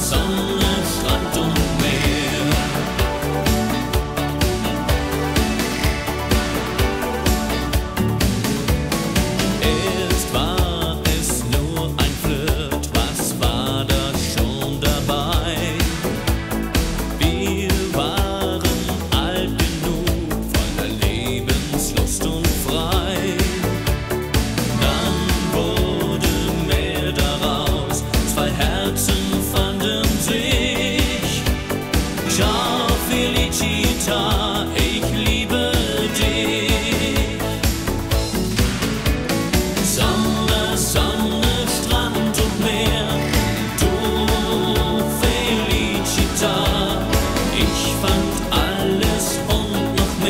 some